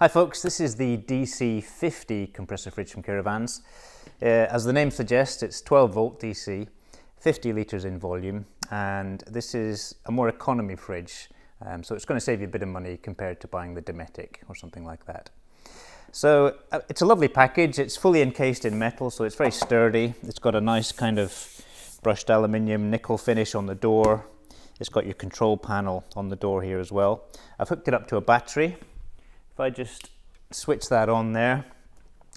Hi folks, this is the DC50 compressor fridge from Kiravans. Uh, as the name suggests, it's 12 volt DC, 50 litres in volume, and this is a more economy fridge, um, so it's going to save you a bit of money compared to buying the Dometic or something like that. So uh, it's a lovely package, it's fully encased in metal, so it's very sturdy. It's got a nice kind of brushed aluminium nickel finish on the door. It's got your control panel on the door here as well. I've hooked it up to a battery if I just switch that on there,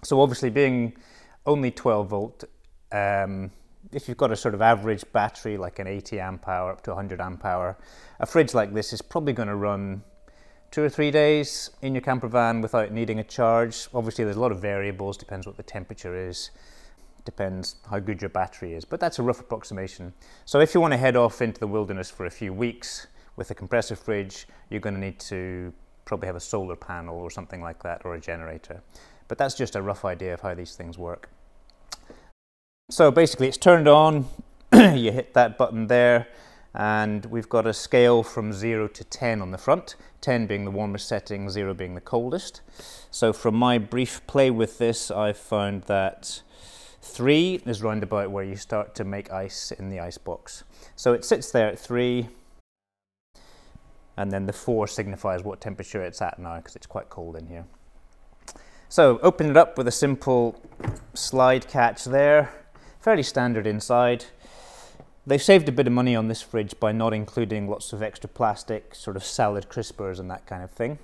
so obviously being only 12 volt, um, if you've got a sort of average battery like an 80 amp hour up to 100 amp hour, a fridge like this is probably going to run two or three days in your camper van without needing a charge. Obviously there's a lot of variables, depends what the temperature is, depends how good your battery is, but that's a rough approximation. So if you want to head off into the wilderness for a few weeks with a compressor fridge, you're going to need to probably have a solar panel or something like that or a generator. But that's just a rough idea of how these things work. So basically it's turned on, you hit that button there and we've got a scale from 0 to 10 on the front, 10 being the warmest setting, 0 being the coldest. So from my brief play with this I've found that 3 is round about where you start to make ice in the ice box. So it sits there at 3, and then the 4 signifies what temperature it's at now because it's quite cold in here. So open it up with a simple slide catch there, fairly standard inside. They've saved a bit of money on this fridge by not including lots of extra plastic, sort of salad crispers and that kind of thing.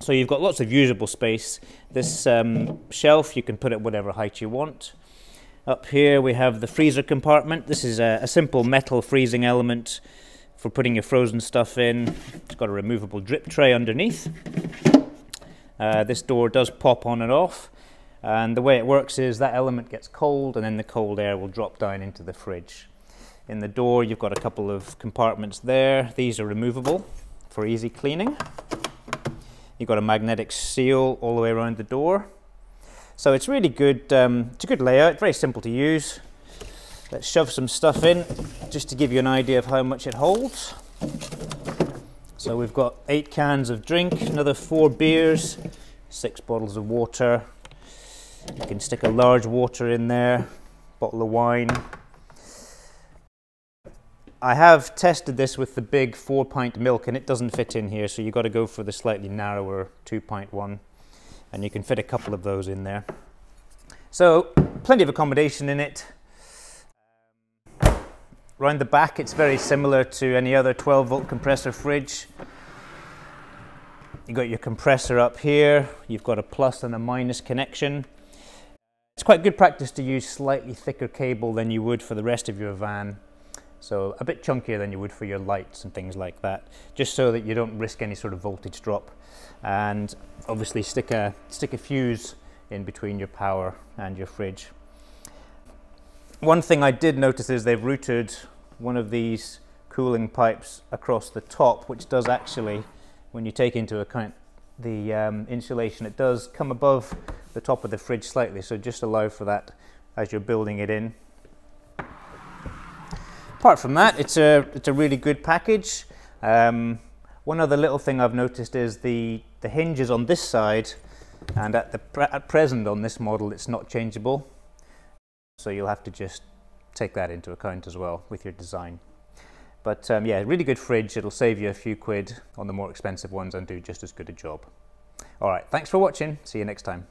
So you've got lots of usable space. This um, shelf, you can put it whatever height you want. Up here we have the freezer compartment. This is a, a simple metal freezing element for putting your frozen stuff in. It's got a removable drip tray underneath. Uh, this door does pop on and off. And the way it works is that element gets cold and then the cold air will drop down into the fridge. In the door, you've got a couple of compartments there. These are removable for easy cleaning. You've got a magnetic seal all the way around the door. So it's really good, um, it's a good layout, very simple to use. Let's shove some stuff in just to give you an idea of how much it holds. So we've got eight cans of drink, another four beers, six bottles of water. You can stick a large water in there, bottle of wine. I have tested this with the big four pint milk and it doesn't fit in here, so you've got to go for the slightly narrower two pint one, and you can fit a couple of those in there. So, plenty of accommodation in it. Around the back, it's very similar to any other 12 volt compressor fridge. You've got your compressor up here, you've got a plus and a minus connection. It's quite good practice to use slightly thicker cable than you would for the rest of your van. So a bit chunkier than you would for your lights and things like that, just so that you don't risk any sort of voltage drop. And obviously stick a, stick a fuse in between your power and your fridge. One thing I did notice is they've routed one of these cooling pipes across the top, which does actually, when you take into account the um, insulation, it does come above the top of the fridge slightly, so just allow for that as you're building it in. Apart from that, it's a, it's a really good package. Um, one other little thing I've noticed is the, the hinges on this side, and at, the pre at present on this model, it's not changeable. So you'll have to just take that into account as well with your design. But um, yeah, really good fridge. It'll save you a few quid on the more expensive ones and do just as good a job. All right, thanks for watching. See you next time.